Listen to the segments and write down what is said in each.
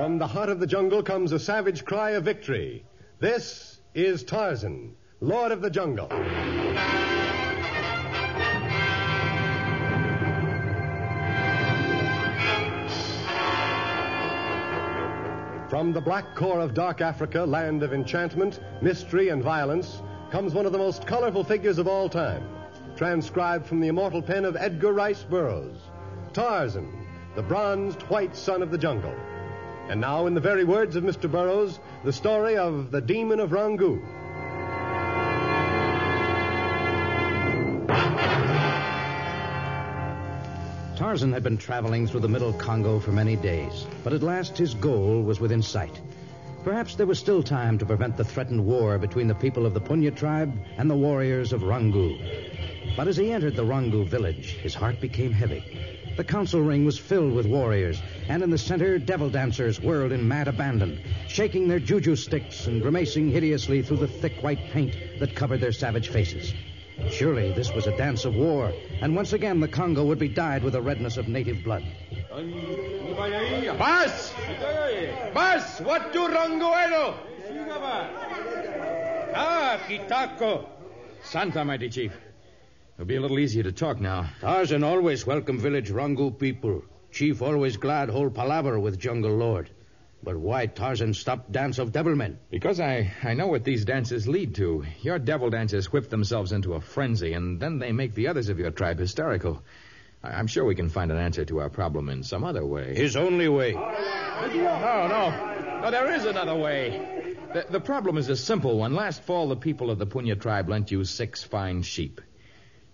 From the heart of the jungle comes a savage cry of victory. This is Tarzan, Lord of the Jungle. From the black core of dark Africa, land of enchantment, mystery, and violence, comes one of the most colorful figures of all time, transcribed from the immortal pen of Edgar Rice Burroughs Tarzan, the bronzed white son of the jungle. And now, in the very words of Mr. Burroughs, the story of the Demon of Rongu. Tarzan had been traveling through the middle Congo for many days, but at last his goal was within sight. Perhaps there was still time to prevent the threatened war between the people of the Punya tribe and the warriors of Rongu. But as he entered the Rongu village, his heart became heavy. The council ring was filled with warriors, and in the center, devil dancers whirled in mad abandon, shaking their juju sticks and grimacing hideously through the thick white paint that covered their savage faces. Surely this was a dance of war, and once again the Congo would be dyed with the redness of native blood. Bas! Bas! What do Rangoero? Ah, Kitako. Santa, mighty chief. It'll be a little easier to talk now. Tarzan always welcome village Rongu people. Chief always glad hold palaver with jungle lord. But why Tarzan stop dance of devilmen? Because I, I know what these dances lead to. Your devil dancers whip themselves into a frenzy, and then they make the others of your tribe hysterical. I, I'm sure we can find an answer to our problem in some other way. His only way. No, no. No, there is another way. The, the problem is a simple one. Last fall, the people of the Punya tribe lent you six fine sheep.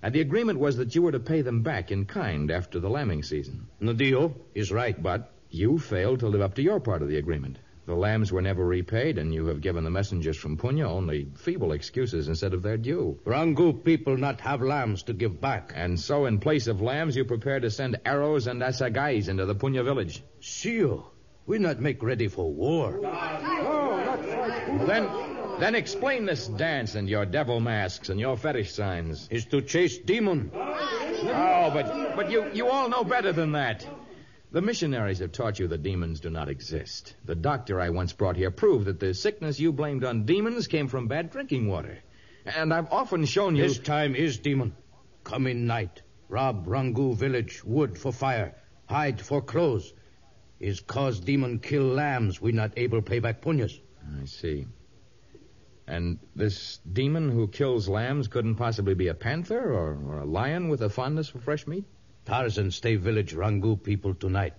And the agreement was that you were to pay them back in kind after the lambing season. The deal is right. But you failed to live up to your part of the agreement. The lambs were never repaid, and you have given the messengers from Punya only feeble excuses instead of their due. Rangu people not have lambs to give back. And so, in place of lambs, you prepare to send arrows and assagais into the Punya village. Sio, we not make ready for war. Well, then, then explain this dance and your devil masks and your fetish signs. Is to chase demon. Oh, but but you you all know better than that. The missionaries have taught you that demons do not exist. The doctor I once brought here proved that the sickness you blamed on demons came from bad drinking water. And I've often shown you. This time is demon. Come in night. Rob Rongu village. Wood for fire. Hide for clothes. Is cause demon kill lambs. We not able pay back punyas. I see. And this demon who kills lambs couldn't possibly be a panther or, or a lion with a fondness for fresh meat? Tarzan stay village Rongu people tonight.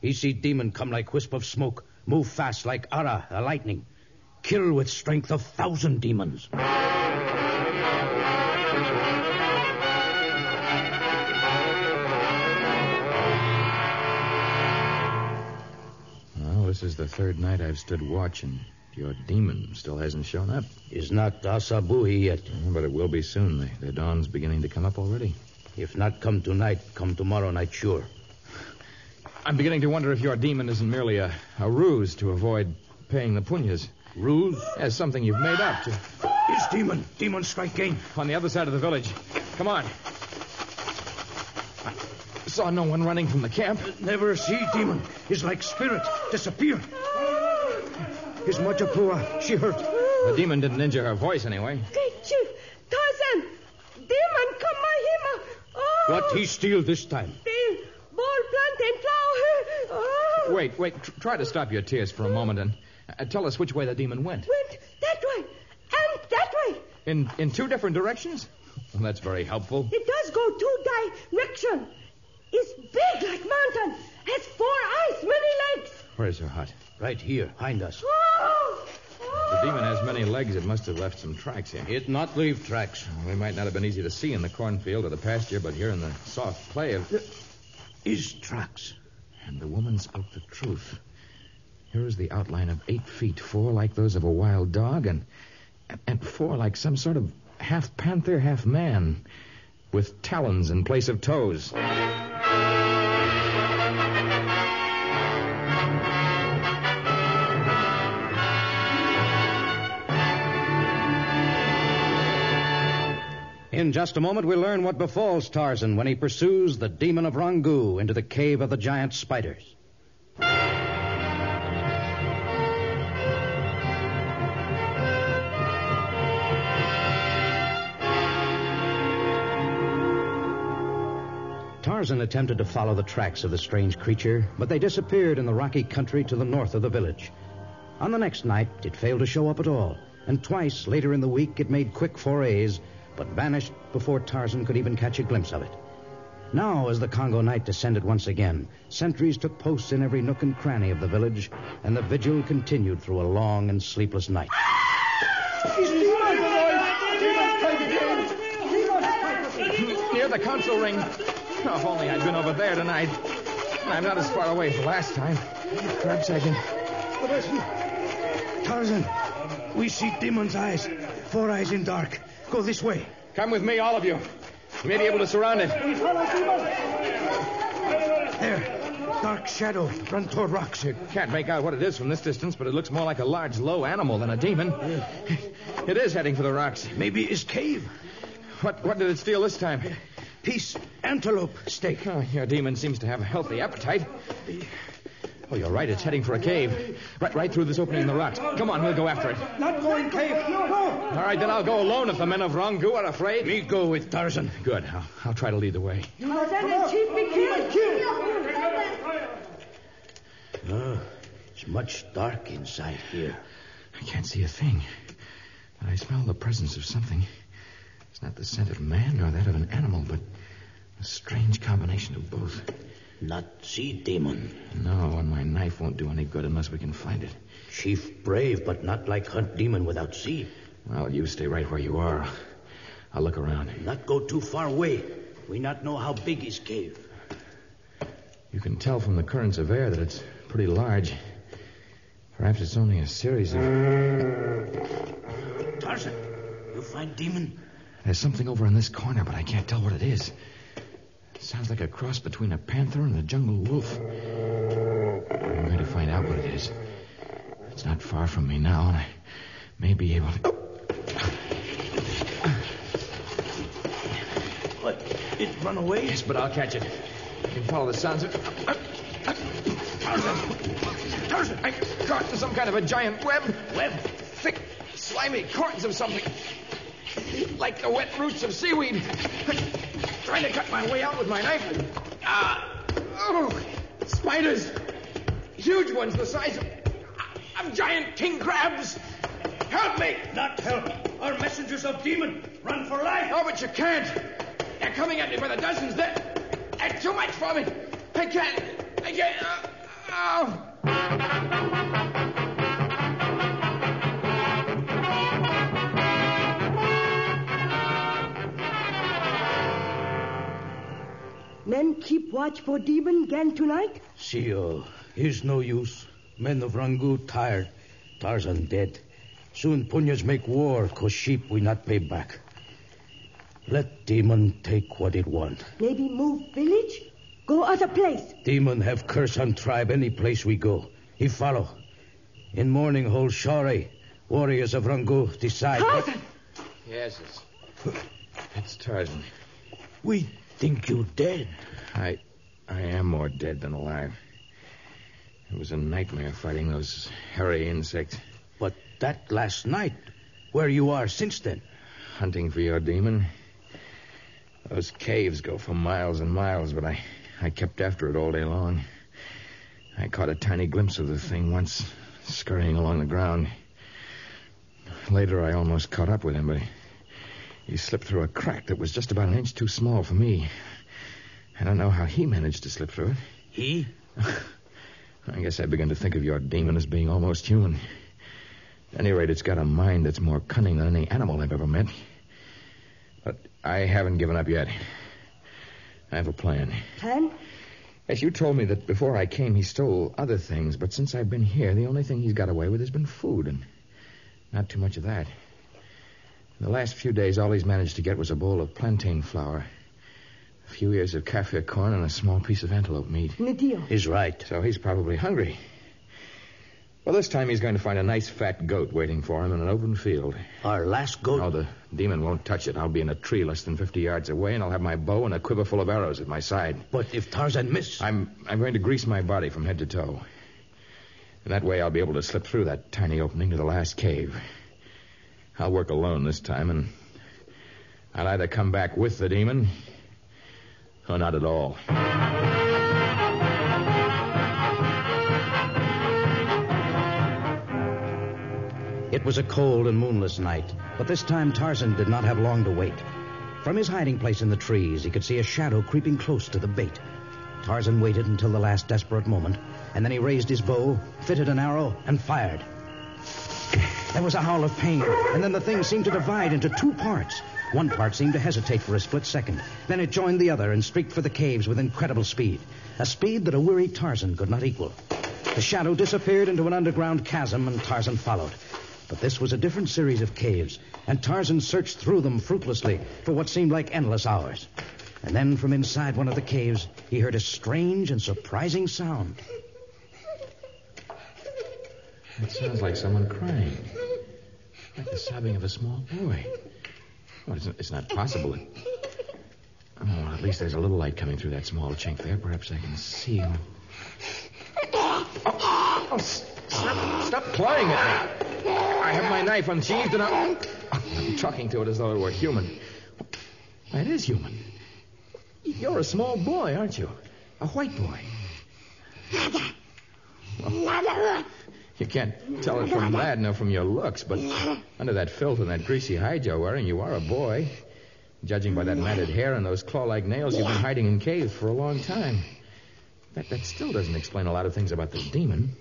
He see demon come like wisp of smoke, move fast like Ara, a lightning, kill with strength of thousand demons. Well, this is the third night I've stood watch, and your demon still hasn't shown up. Is not Asabuhi yet. Mm, but it will be soon. The, the dawn's beginning to come up already. If not come tonight, come tomorrow night sure. I'm beginning to wonder if your demon isn't merely a, a ruse to avoid paying the punyas. Ruse? As something you've made up to. Is demon. Demon strike game. On the other side of the village. Come on. I saw no one running from the camp. Never see demon. Is like spirit. Disappear. Is Majapua. She hurt. The demon didn't injure her voice anyway. Great chief, Tarzan, demon come by him. Oh, What he steal this time? Steal, ball plant and flower. Oh, Wait, wait. Tr- try to stop your tears for a moment and uh, tell us which way the demon went. went that way and that way. In in two different directions? Well, that's very helpful. It does go two direction. It's big like mountain. Has four eyes, many legs. Where's her hut? Right here, behind us. The demon has many legs. It must have left some tracks here. It not leave tracks. They might not have been easy to see in the cornfield or the pasture, but here in the soft clay of. Is tracks. And the woman spoke the truth. Here is the outline of eight feet, four like those of a wild dog, and and four like some sort of half panther, half man, with talons in place of toes. In just a moment, we learn what befalls Tarzan when he pursues the demon of Rongu into the cave of the giant spiders. Tarzan attempted to follow the tracks of the strange creature, but they disappeared in the rocky country to the north of the village. On the next night, it failed to show up at all, and twice later in the week it made quick forays, but vanished before Tarzan could even catch a glimpse of it. Now, as the Congo night descended once again, sentries took posts in every nook and cranny of the village, and the vigil continued through a long and sleepless night. Near the council ring. Oh, if only I'd been over there tonight. I'm not as far away as the last time. Grab second. Tarzan, we see demon's eyes. Four eyes in dark. Go this way. Come with me, all of you. You may be able to surround it. There. Dark shadow. Run toward rocks. You can't make out what it is from this distance, but it looks more like a large, low animal than a demon. It is heading for the rocks. Maybe his cave. What, what did it steal this time? Piece antelope steak. Oh, your demon seems to have a healthy appetite. Oh, you're right. It's heading for a cave. Right, right through this opening in the rocks. Come on, we'll go after it. Not going cave. No, no. All right, then I'll go alone if the men of Rongu are afraid. Me go with Tarzan. Good. I'll, I'll try to lead the way. Tarzan and Chief be killed. Oh, ah, it's much dark inside here. I can't see a thing. But I smell the presence of something. It's not the scent of man nor that of an animal, but a strange combination of both. Not see demon. No, and my knife won't do any good unless we can find it. Chief brave, but not like hunt demon without see. Well, you stay right where you are. I'll look around. Not go too far away. We not know how big his cave. You can tell from the currents of air that it's pretty large. Perhaps it's only a series of. Tarzan, you find demon? There's something over in this corner, but I can't tell what it is. Sounds like a cross between a panther and a jungle wolf. I'm going to find out what it is. It's not far from me now, and I may be able to. What? It run away? Yes, but I'll catch it. I can follow the sounds of. Tarzan! Tarzan! I caught in some kind of a giant web. Web? Thick, slimy cords of something. Like the wet roots of seaweed. Trying to cut my way out with my knife. Ah! Oh! Spiders! Huge ones the size of, of giant king crabs! Help me! Not help. Our messengers of demon. Run for life. Oh, but you can't. They're coming at me by the dozens. They're, they're too much for me. I can't. I can't. Uh, oh. Men keep watch for demon again tonight. See, Sio, here's no use. Men of Rongu tired. Tarzan dead. Soon Punyas make war, cause sheep we not pay back. Let demon take what it want. Maybe move village, go other place. Demon have curse on tribe any place we go. He follow. In morning hold Shari. Warriors of Rongu decide. Tarzan! Yes, it's, it's Tarzan. We think you're dead. I, I am more dead than alive. It was a nightmare fighting those hairy insects, But that last night, where you are since then? hunting for your demon. Those caves go for miles and miles, but I, I kept after it all day long. I caught a tiny glimpse of the thing once, scurrying along the ground. Later, I almost caught up with him, but he, he slipped through a crack that was just about an inch too small for me. I don't know how he managed to slip through it. He? I guess I begin to think of your demon as being almost human. At any rate, it's got a mind that's more cunning than any animal I've ever met. But I haven't given up yet. I have a plan. Plan? Yes, you told me that before I came he stole other things, but since I've been here, the only thing he's got away with has been food, and not too much of that. In the last few days, all he's managed to get was a bowl of plantain flour, a few ears of kaffir corn, and a small piece of antelope meat. Nidio. He's right. So he's probably hungry. Well, this time he's going to find a nice fat goat waiting for him in an open field. Our last goat. No, the demon won't touch it. I'll be in a tree less than 50 yards away, and I'll have my bow and a quiver full of arrows at my side. But if Tarzan misses. I'm, I'm going to grease my body from head to toe. And that way I'll be able to slip through that tiny opening to the last cave. I'll work alone this time, and I'll either come back with the demon or not at all. It was a cold and moonless night, but this time Tarzan did not have long to wait. From his hiding place in the trees, he could see a shadow creeping close to the bait. Tarzan waited until the last desperate moment, and then he raised his bow, fitted an arrow, and fired. There was a howl of pain, and then the thing seemed to divide into two parts. One part seemed to hesitate for a split second. Then it joined the other and streaked for the caves with incredible speed. A speed that a weary Tarzan could not equal. The shadow disappeared into an underground chasm, and Tarzan followed. But this was a different series of caves, and Tarzan searched through them fruitlessly for what seemed like endless hours. And then from inside one of the caves, he heard a strange and surprising sound. It sounds like someone crying. Like the sobbing of a small boy. Well, it's, it's not possible. Oh, well, at least there's a little light coming through that small chink there. Perhaps I can see him. Oh, oh, stop, stop clawing at me. I have my knife unsheathed and I'm, I'm talking to it as though it were human. It is human. You're a small boy, aren't you? A white boy. Well, you can't tell it from that nor from your looks, but under that filth and that greasy hide you're wearing, you are a boy. Judging by that matted hair and those claw-like nails, you've been hiding in caves for a long time. That, that still doesn't explain a lot of things about the demon.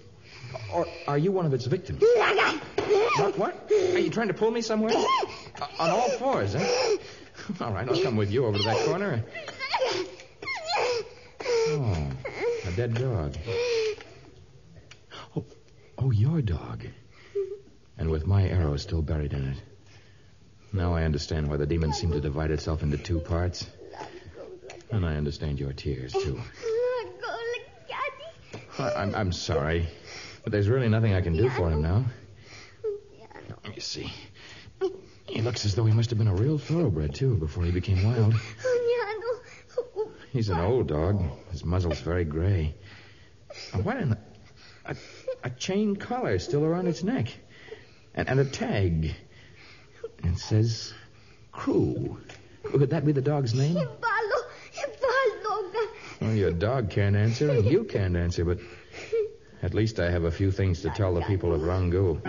Or are you one of its victims? What? What? Are you trying to pull me somewhere? Uh, on all fours, eh? All right, I'll come with you over to that corner. Oh, a dead dog. Oh, your dog. And with my arrow still buried in it. Now I understand why the demon seemed to divide itself into two parts. And I understand your tears, too. I, I'm, I'm sorry, but there's really nothing I can do for him now. Let me see. He looks as though he must have been a real thoroughbred, too, before he became wild. He's an old dog. His muzzle's very gray. What in the... A, chain collar still around its neck. And, and a tag. And it says Crew. Could that be the dog's name? Well, your dog can't answer, and you can't answer, but at least I have a few things to tell the people of Rongu.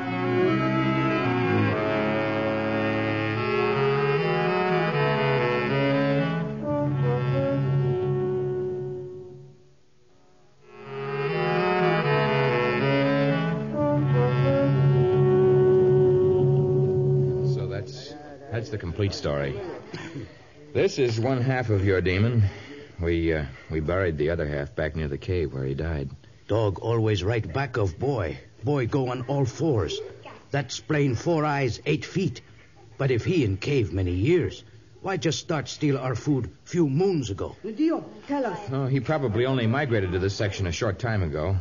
Complete story. This is one half of your demon. We uh, we buried the other half back near the cave where he died. Dog always right back of boy. Boy go on all fours. That's plain four eyes, eight feet. But if he in cave many years, why just start steal our food few moons ago? Dio, tell us. Oh, he probably only migrated to this section a short time ago.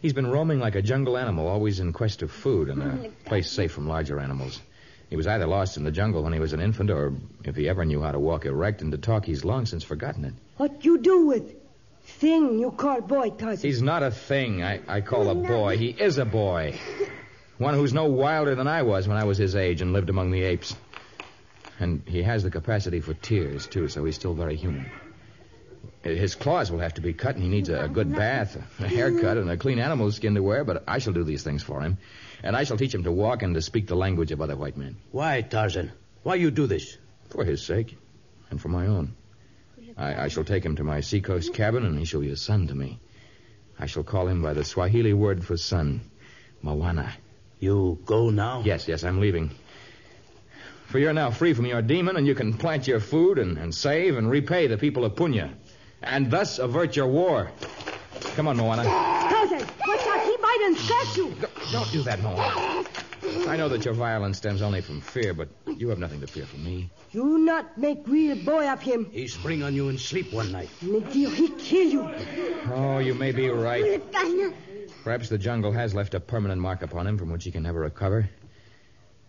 He's been roaming like a jungle animal, always in quest of food and a place safe from larger animals. He was either lost in the jungle when he was an infant, or if he ever knew how to walk erect and to talk, he's long since forgotten it. What you do with thing you call boy, Tarzan? He's not a thing I, I call a boy. He is a boy. One who's no wilder than I was when I was his age and lived among the apes. And he has the capacity for tears, too, so he's still very human. His claws will have to be cut, and he needs a, a good bath, a haircut, and a clean animal skin to wear, but I shall do these things for him. And I shall teach him to walk and to speak the language of other white men. Why, Tarzan? Why you do this? For his sake, and for my own. I, I shall take him to my seacoast cabin, and he shall be a son to me. I shall call him by the Swahili word for son, Mawana. You go now? Yes, yes, I'm leaving. For you're now free from your demon, and you can plant your food and, and save and repay the people of Punya, and thus avert your war. Come on, Moana. Tarzan, watch out. He might and scratch you. Don't- Don't that, Moana. I know that your violence stems only from fear, but you have nothing to fear from me. You not make real boy of him. He spring on you in sleep one night. Dio, he kill you. Oh, you may be right. Perhaps the jungle has left a permanent mark upon him from which he can never recover.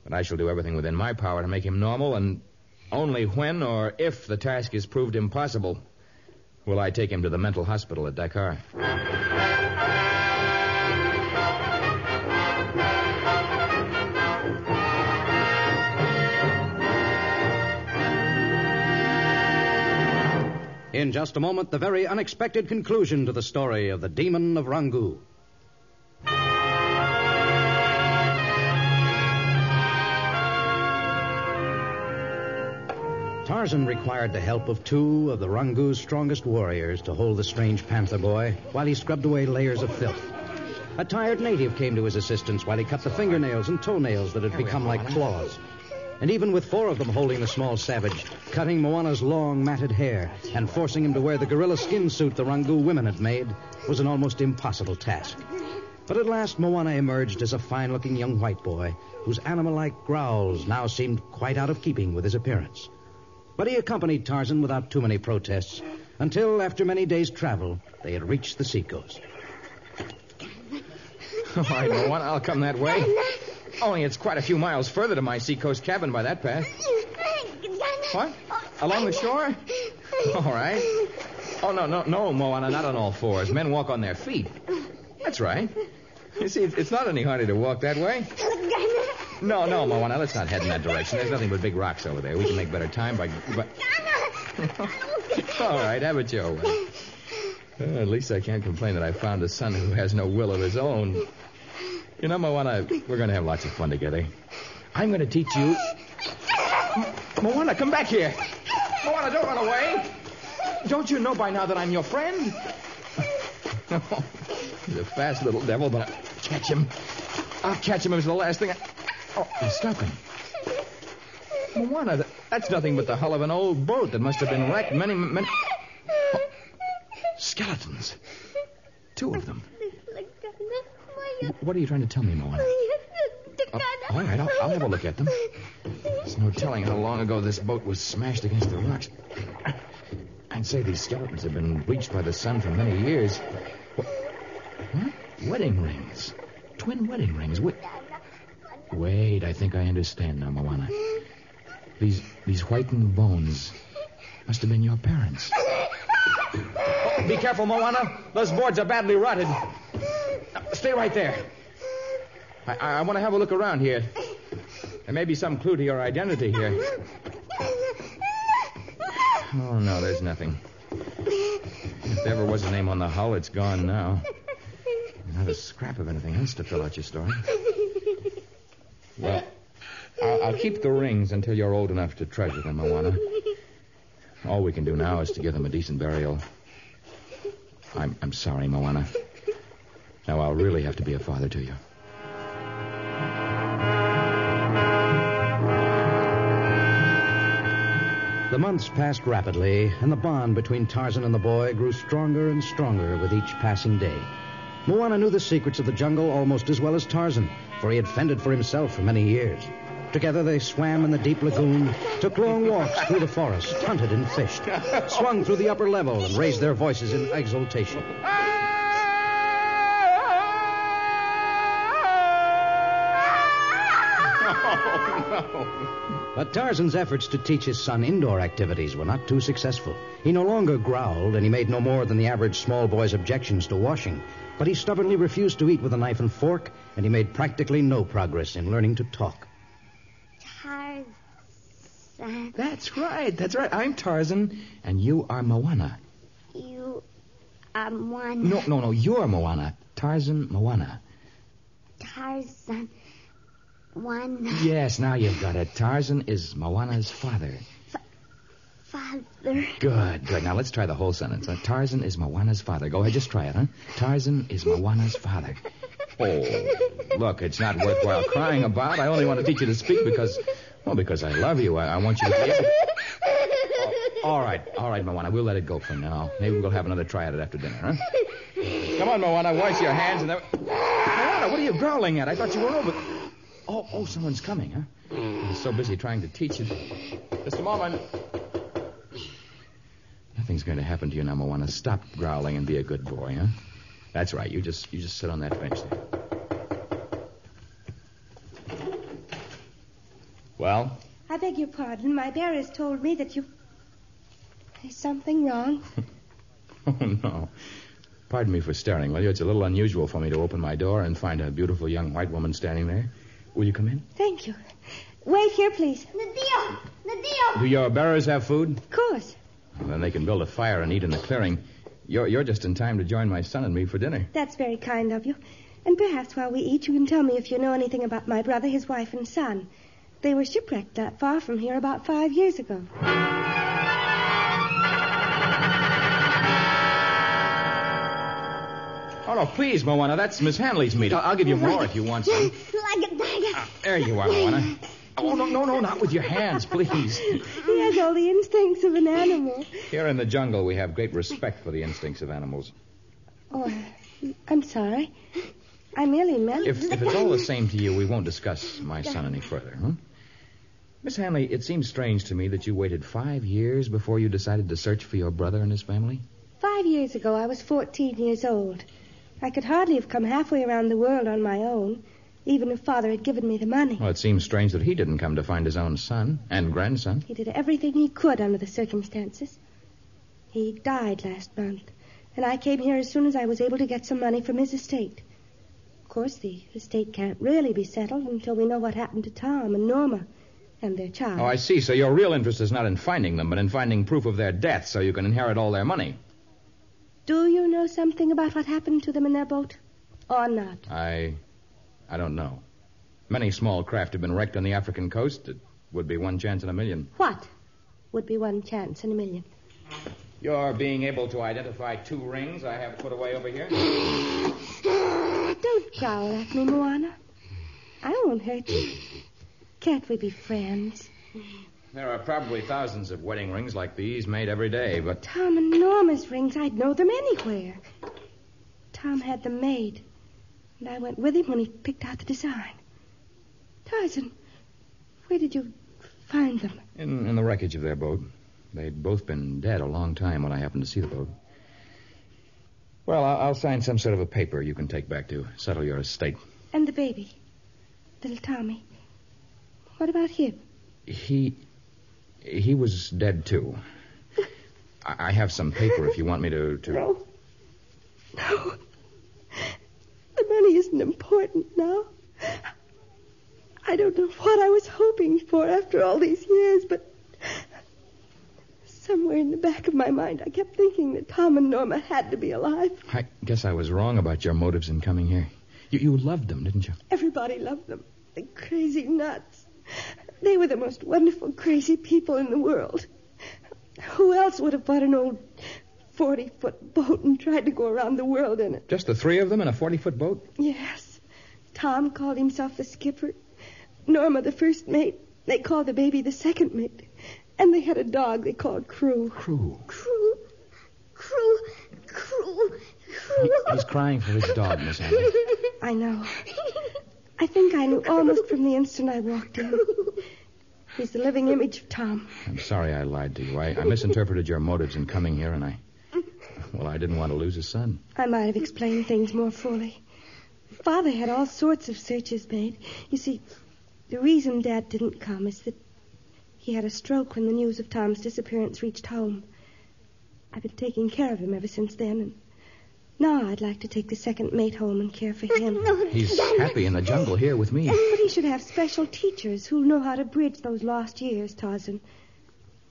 But I shall do everything within my power to make him normal, and only when or if the task is proved impossible will I take him to the mental hospital at Dakar. In just a moment, the very unexpected conclusion to the story of the Demon of Rongu. Tarzan required the help of two of the Rongu's strongest warriors to hold the strange panther boy while he scrubbed away layers of filth. A tired native came to his assistance while he cut the fingernails and toenails that had become like claws. And even with four of them holding the small savage, cutting Moana's long, matted hair and forcing him to wear the gorilla skin suit the Rongu women had made was an almost impossible task. But at last, Moana emerged as a fine looking young white boy whose animal like growls now seemed quite out of keeping with his appearance. But he accompanied Tarzan without too many protests until, after many days' travel, they had reached the seacoast. All right, Moana, I'll come that way. Only it's quite a few miles further to my seacoast cabin by that path. What? Along the shore? All right. Oh, no, no, no, Moana, not on all fours. Men walk on their feet. That's right. You see, it's not any harder to walk that way. No, no, Moana, let's not head in that direction. There's nothing but big rocks over there. We can make better time by. by... All right, have it your way. Well, at least I can't complain that I found a son who has no will of his own. You know, Moana, we're going to have lots of fun together. I'm going to teach you. Moana, come back here. Moana, don't run away. Don't you know by now that I'm your friend? He's a fast little devil, but I'll catch him. I'll catch him. It was the last thing I. Oh, he's stopping. Moana, that's nothing but the hull of an old boat that must have been wrecked many, many. Oh, skeletons. Two of them. What are you trying to tell me, Moana? Oh, all right, I'll, I'll have a look at them. There's no telling how long ago this boat was smashed against the rocks. I'd say these skeletons have been bleached by the sun for many years. What? what? Wedding rings. Twin wedding rings. Wait. Wait, I think I understand now, Moana. These these whitened bones must have been your parents. Oh, be careful, Moana. Those boards are badly rotted. Stay right there. I, I want to have a look around here. There may be some clue to your identity here. Oh, no, there's nothing. If there ever was a name on the hull, it's gone now. Not a scrap of anything else to fill out your story. Well, I'll, I'll keep the rings until you're old enough to treasure them, Moana. All we can do now is to give them a decent burial. I'm, I'm sorry, Moana. Now I'll really have to be a father to you. The months passed rapidly, and the bond between Tarzan and the boy grew stronger and stronger with each passing day. Moana knew the secrets of the jungle almost as well as Tarzan, for he had fended for himself for many years. Together they swam in the deep lagoon, took long walks through the forest, hunted and fished, swung through the upper level, and raised their voices in exultation. But Tarzan's efforts to teach his son indoor activities were not too successful. He no longer growled, and he made no more than the average small boy's objections to washing. But he stubbornly refused to eat with a knife and fork, and he made practically no progress in learning to talk. Tarzan. That's right, that's right. I'm Tarzan, and you are Moana. You are one. No, no, no, you're Moana. Tarzan, Moana. Tarzan. One. Yes, now you've got it. Tarzan is Moana's father. Father. Good, good. Now let's try the whole sentence. Uh, Tarzan is Moana's father. Go ahead, just try it, huh? Tarzan is Moana's father. Oh, look, it's not worthwhile crying about. I only want to teach you to speak because, well, because I love you. I, I want you to be able. Oh, all right, all right, Moana. We'll let it go for now. Maybe we'll have another try at it after dinner, huh? Come on, Moana. Wash your hands and then. Moana, what are you growling at? I thought you were over. Oh, oh, someone's coming, huh? He's so busy trying to teach you. Just a moment. Nothing's going to happen to you now, Moana. Stop growling and be a good boy, huh? That's right. You just you just sit on that bench there. Well, I beg your pardon. My bearers told me that you. Is something wrong? oh no. Pardon me for staring, will you? It's a little unusual for me to open my door and find a beautiful young white woman standing there. Will you come in? Thank you. Wait here, please. Nadio! Nadio! Do your bearers have food? Of course. And then they can build a fire and eat in the clearing. You're, you're just in time to join my son and me for dinner. That's very kind of you. And perhaps while we eat, you can tell me if you know anything about my brother, his wife, and son. They were shipwrecked not far from here about five years ago. Oh, no, please, Moana. That's Miss Hanley's meat. I'll, I'll give you more if you want some. Like a tiger. There you are, Moana. Oh, no, no, no, not with your hands, please. He has all the instincts of an animal. Here in the jungle, we have great respect for the instincts of animals. Oh, I'm sorry. I merely meant. If, if it's all the same to you, we won't discuss my son any further, huh? Miss Hanley, it seems strange to me that you waited five years before you decided to search for your brother and his family. Five years ago, I was 14 years old. I could hardly have come halfway around the world on my own, even if Father had given me the money. Well, it seems strange that he didn't come to find his own son and grandson. He did everything he could under the circumstances. He died last month, and I came here as soon as I was able to get some money from his estate. Of course, the estate can't really be settled until we know what happened to Tom and Norma and their child. Oh, I see. So your real interest is not in finding them, but in finding proof of their death so you can inherit all their money. Do you know something about what happened to them in their boat? Or not? I. I don't know. Many small craft have been wrecked on the African coast. It would be one chance in a million. What would be one chance in a million? Your being able to identify two rings I have put away over here. Don't growl at me, Moana. I won't hurt you. Can't we be friends? There are probably thousands of wedding rings like these made every day, but Tom and Norma's rings, I'd know them anywhere. Tom had them made, and I went with him when he picked out the design. Tarzan, where did you find them? in, in the wreckage of their boat. They'd both been dead a long time when I happened to see the boat. Well, I'll, I'll sign some sort of a paper you can take back to settle your estate. And the baby, little Tommy. What about him? He. He was dead, too. I, I have some paper if you want me to. to... No. No. Money isn't important now. I don't know what I was hoping for after all these years, but somewhere in the back of my mind, I kept thinking that Tom and Norma had to be alive. I guess I was wrong about your motives in coming here. You, you loved them, didn't you? Everybody loved them. The crazy nuts. They were the most wonderful, crazy people in the world. Who else would have bought an old 40 foot boat and tried to go around the world in it? Just the three of them in a 40 foot boat? Yes. Tom called himself the skipper. Norma the first mate. They called the baby the second mate. And they had a dog they called Crew. Crew. Crew. Crew. Crew. He, he's crying for his dog, Miss Hanley. I know. I think I knew almost from the instant I walked in. He's the living image of Tom. I'm sorry I lied to you. I, I misinterpreted your motives in coming here, and I. Well, I didn't want to lose a son. I might have explained things more fully. Father had all sorts of searches made. You see, the reason Dad didn't come is that he had a stroke when the news of Tom's disappearance reached home. I've been taking care of him ever since then, and now I'd like to take the second mate home and care for him. He's happy in the jungle here with me. But he should have special teachers who'll know how to bridge those lost years, Tarzan.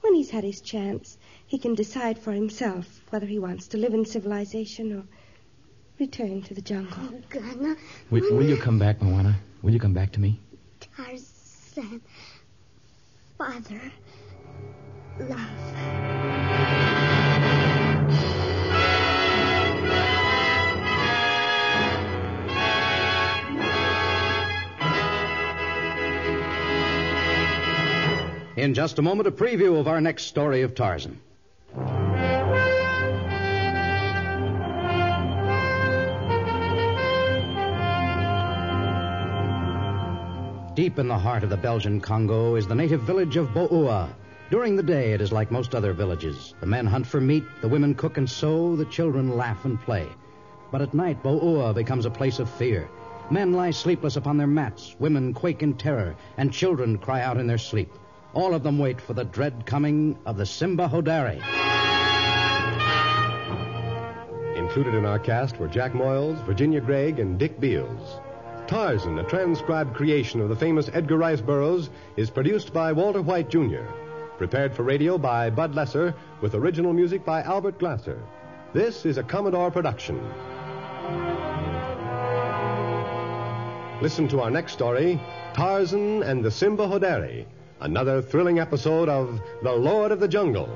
When he's had his chance, he can decide for himself whether he wants to live in civilization or return to the jungle. Oh, Gonna Will, will you come back, Moana? Will you come back to me? Tarzan. Father. Love. In just a moment, a preview of our next story of Tarzan. Deep in the heart of the Belgian Congo is the native village of Boua. During the day, it is like most other villages. The men hunt for meat, the women cook and sew, the children laugh and play. But at night, Boua becomes a place of fear. Men lie sleepless upon their mats, women quake in terror, and children cry out in their sleep. All of them wait for the dread coming of the Simba Hodari. Included in our cast were Jack Moyles, Virginia Gregg, and Dick Beals. Tarzan, a transcribed creation of the famous Edgar Rice Burroughs, is produced by Walter White, Jr. Prepared for radio by Bud Lesser with original music by Albert Glasser. This is a Commodore production. Listen to our next story Tarzan and the Simba Hodari, another thrilling episode of The Lord of the Jungle.